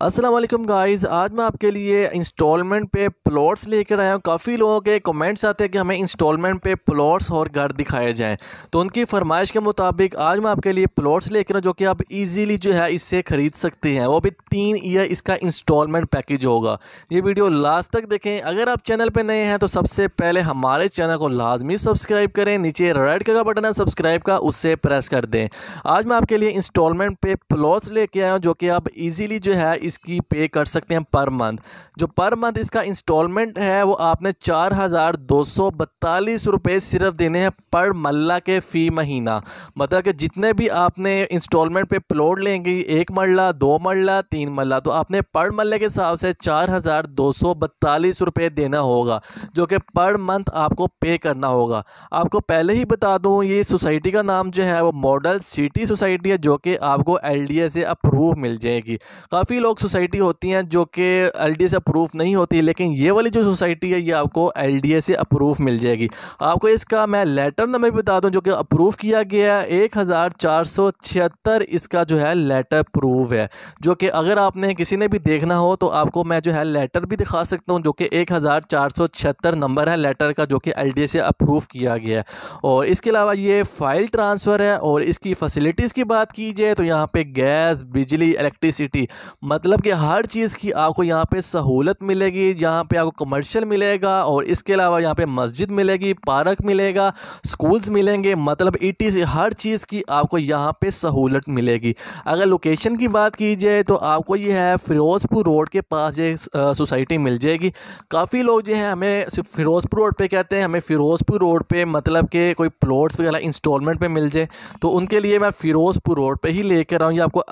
अस्सलाम वालेकुम गाइस आज मैं आपके लिए इंस्टॉलमेंट पे प्लॉट्स लेकर आया हूँ। काफ़ी लोगों के कमेंट्स आते हैं कि हमें इंस्टॉलमेंट पे प्लॉट्स और घर दिखाए जाएँ। तो उनकी फरमाइश के मुताबिक आज मैं आपके लिए प्लॉट्स लेकर आऊँ जो कि आप इजीली जो है इससे ख़रीद सकते हैं। वो भी तीन ईयर इसका इंस्टॉलमेंट पैकेज होगा। ये वीडियो लास्ट तक देखें। अगर आप चैनल पर नए हैं तो सबसे पहले हमारे चैनल को लाजमी सब्सक्राइब करें। नीचे रेड कलर का बटन है सब्सक्राइब का, उससे प्रेस कर दें। आज मैं आपके लिए इंस्टॉलमेंट पे प्लॉट्स लेके आया हूँ जो कि आप ईजीली जो है इसकी पे कर सकते हैं पर मंथ जो पर मंथ इसका इंस्टॉलमेंट है, वो आपने चार हज़ार दो सौ बतालीस रुपये सिर्फ़ देने हैं पर मल्ला के फ़ी महीना। मतलब कि जितने भी आपने इंस्टॉलमेंट पे प्लॉट लेंगे, एक मरला दो मरला तीन मरला तो आपने पर मल्ले के हिसाब से चार हज़ार दो सौ बतालीस रुपये देना होगा, जो कि पर मंथ आपको पे करना होगा। आपको पहले ही बता दूँ, ये सोसाइटी का नाम जो है, वो मॉडल सिटी सोसाइटी है, जो कि आपको एलडीए से अप्रूव मिल जाएगी। काफ़ी लोग सोसाइटी होती हैं जो कि एल से अप्रूव नहीं होती, लेकिन ये वाली जो सोसाइटी है, ये आपको एलडीए से अप्रूव मिल जाएगी। आपको इसका मैं लेटर नंबर भी बता दूँ, जो कि अप्रूव किया गया है, एक हज़ार चार सौ छिहत्तर इसका जो है लेटर प्रूव है। जो कि अगर आपने किसी ने भी देखना हो तो आपको मैं जो है लेटर भी दिखा सकता हूँ, जो कि एक हज़ार चार सौ छिहत्तर नंबर है लेटर का, जो कि एलडीए से अप्रूव किया गया है। और इसके अलावा ये फ़ाइल ट्रांसफ़र है, और इसकी फैसिलिटीज़ की बात की जाए तो यहाँ पर गैस, बिजली इलेक्ट्रिसिटी मतलब कि हर चीज़ की आपको यहाँ पे सहूलत मिलेगी, यहाँ पे आपको कमर्शियल मिलेगा और इसके अलावा यहाँ पे मस्जिद मिलेगी, पार्क मिलेगा स्कूल्स मिलेंगे मतलब इट इज़ हर चीज़ की आपको यहाँ पे सहूलत मिलेगी। अगर लोकेशन की बात की जाए तो आपको ये है फ़िरोज़पुर रोड के पास ये सोसाइटी मिल जाएगी। काफ़ी लोग जो है हमें फ़िरोज़पुर रोड पर कहते हैं, हमें फ़िरोज़पुर रोड पर मतलब कि कोई प्लॉट्स वगैरह इंस्टॉलमेंट पर मिल जाए तो उनके लिए मैं फ़िरोज़पुर रोड पर ही लेकर आऊँ ये आपको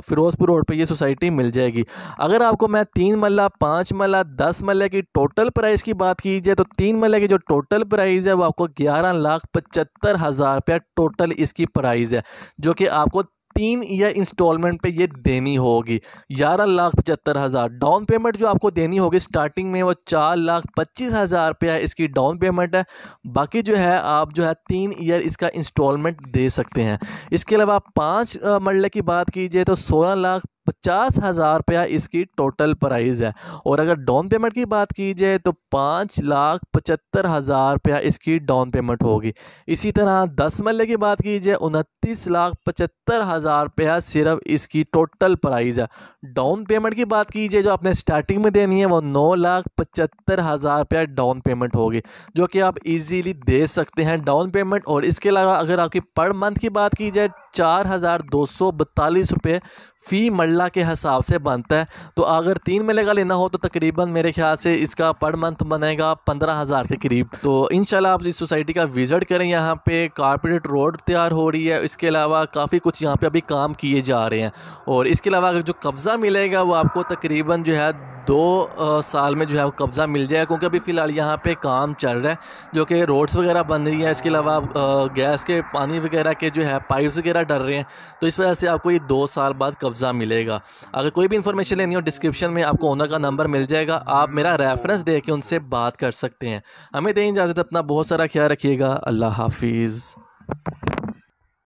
फ़िरोज़पुर रोड पर ये सोसाइटी मिल जाएगी। अगर आपको मैं तीन मल्ला, पाँच मल्ला, दस मल्ले की टोटल प्राइस की बात की जाए तो तीन मल्ले की जो टोटल प्राइस है, वो आपको ग्यारह लाख पचहत्तर हज़ार रुपया टोटल इसकी प्राइस है, जो कि आपको तीन ईयर इंस्टॉलमेंट पे ये देनी होगी। ग्यारह लाख पचहत्तर हज़ार। डाउन पेमेंट जो आपको देनी होगी स्टार्टिंग में, वो चार लाख पच्चीस हज़ार रुपया इसकी डाउन पेमेंट है। बाकी जो है, आप जो है तीन ईयर इसका इंस्टॉलमेंट दे सकते हैं। इसके अलावा पाँच मरले की बात कीजिए तो सोलह लाख पचास हज़ार रुपया इसकी टोटल प्राइस है। और अगर डाउन पेमेंट की बात की जाए तो पाँच लाख पचहत्तर हज़ार रुपया इसकी डाउन पेमेंट होगी। इसी तरह दस मल्ले की बात की जाए, उनतीस लाख पचहत्तर हज़ार रुपया सिर्फ़ इसकी टोटल प्राइस है। डाउन पेमेंट की बात की जाए, जो आपने स्टार्टिंग में देनी है, वो नौ लाख पचहत्तर हज़ार रुपया डाउन पेमेंट होगी, जो कि आप इजीली दे सकते हैं डाउन पेमेंट और इसके अलावा अगर आपकी पर मंथ की बात की जाए, चार हज़ार दो सौ बतालीस रुपये फ़ी मल्ला के हिसाब से बनता है। तो अगर तीन मल्ले का लेना हो तो तकरीबन मेरे ख्याल से इसका पर मंथ बनेगा पंद्रह हज़ार के करीब। तो इन आप इस सोसाइटी का विज़िट करें। यहाँ पे कारपोरेट रोड तैयार हो रही है। इसके अलावा काफ़ी कुछ यहाँ पे अभी काम किए जा रहे हैं। और इसके अलावा जो कब्ज़ा मिलेगा वो आपको तकरीबन जो है दो साल में जो है वो कब्ज़ा मिल जाएगा, क्योंकि अभी फ़िलहाल यहाँ पे काम चल रहा है, जो कि रोड्स वगैरह बन रही हैं, इसके अलावा गैस के, पानी वगैरह के जो है पाइप्स वगैरह डर रहे हैं तो इस वजह से आपको ये दो साल बाद कब्ज़ा मिलेगा। अगर कोई भी इन्फॉर्मेशन लेनी हो डिस्क्रिप्शन में आपको ओनर का नंबर मिल जाएगा, आप मेरा रेफरेंस दे के उनसे बात कर सकते हैं। हमें दें इजाज़त, अपना बहुत सारा ख्याल रखिएगा, अल्लाह हाफिज़।